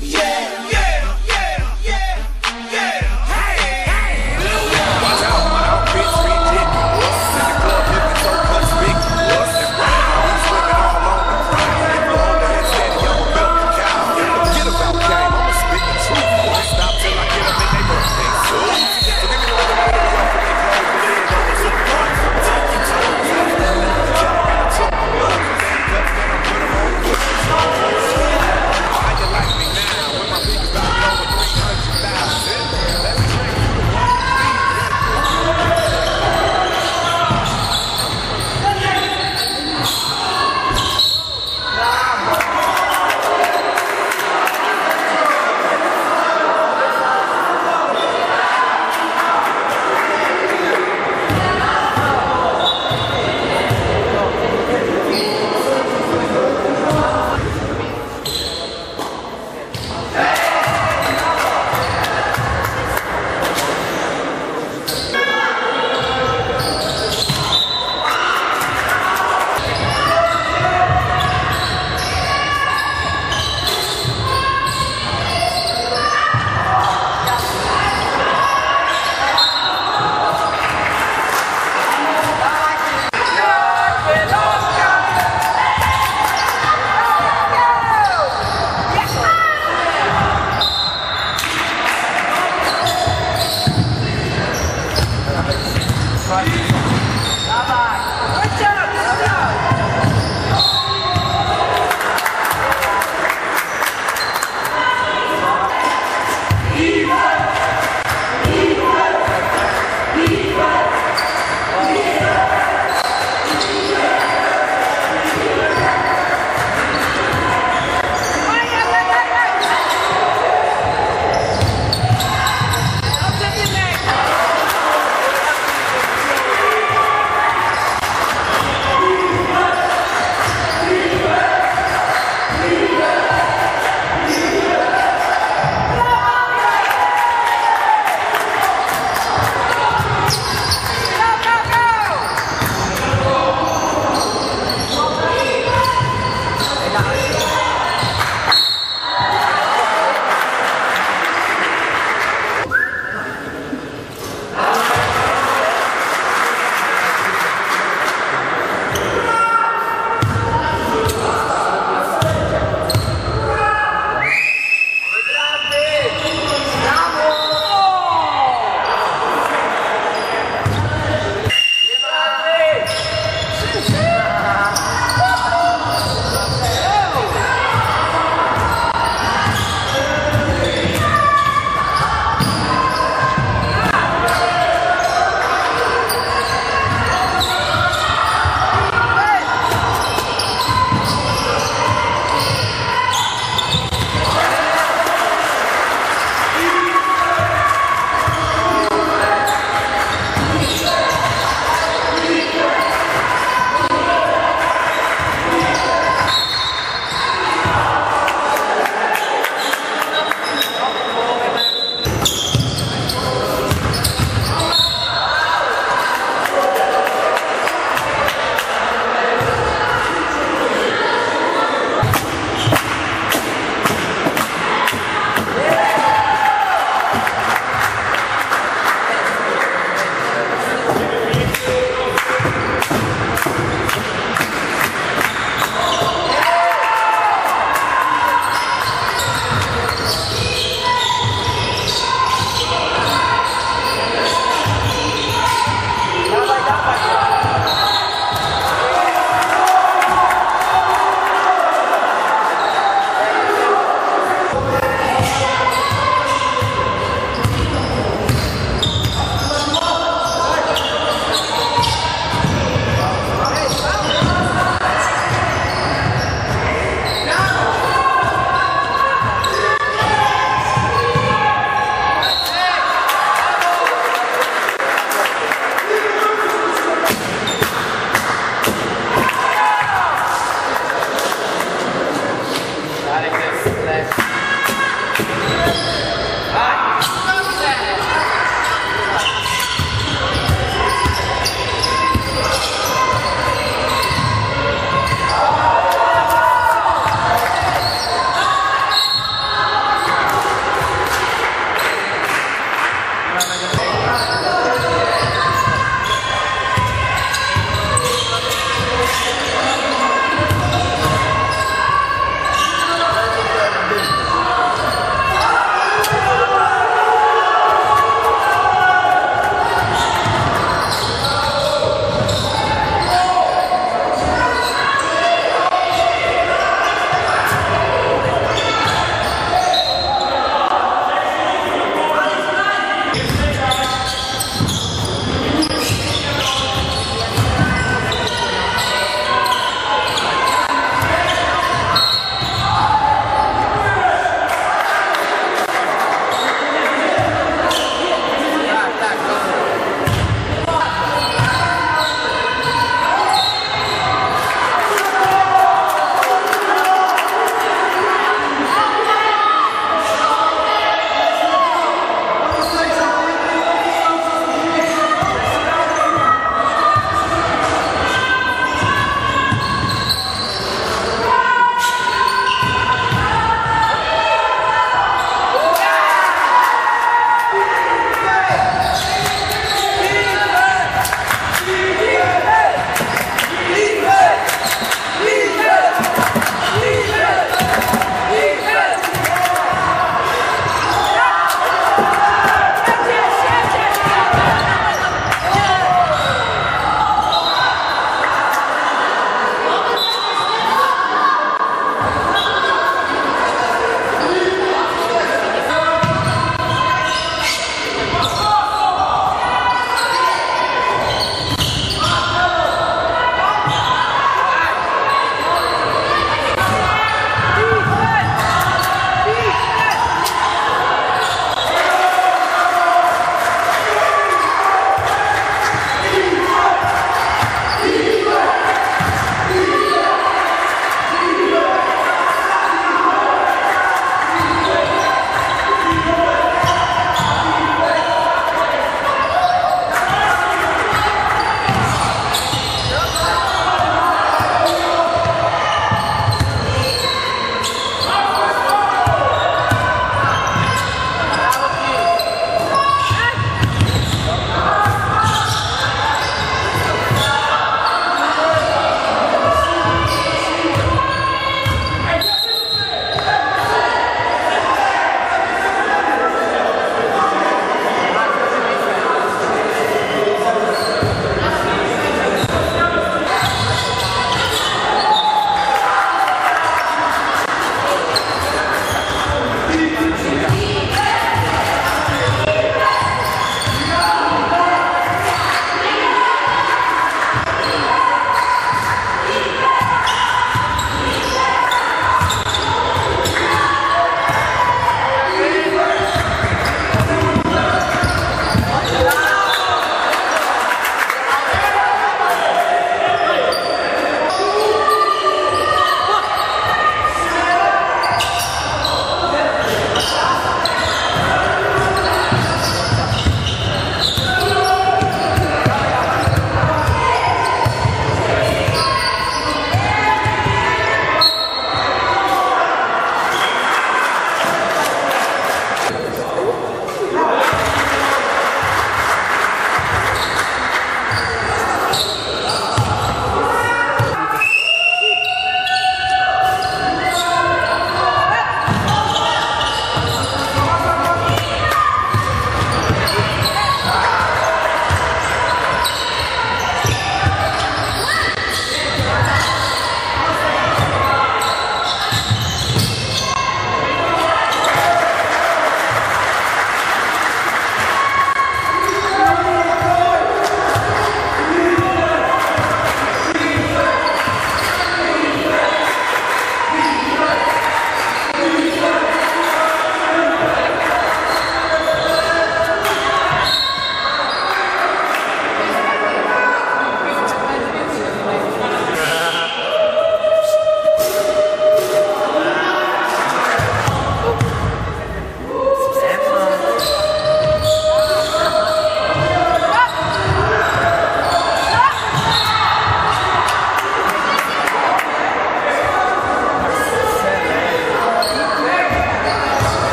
Yeah,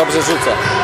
Dobrze rzuca.